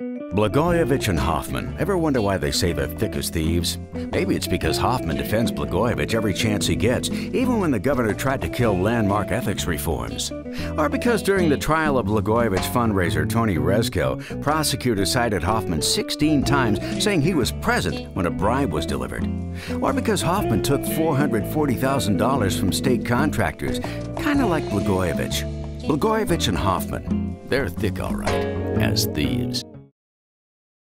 Blagojevich and Hoffman. Ever wonder why they say they're thick as thieves? Maybe it's because Hoffman defends Blagojevich every chance he gets, even when the governor tried to kill landmark ethics reforms. Or because during the trial of Blagojevich fundraiser Tony Rezko, prosecutors cited Hoffman 16 times saying he was present when a bribe was delivered. Or because Hoffman took $440,000 from state contractors, kind of like Blagojevich. Blagojevich and Hoffman, they're thick all right, as thieves.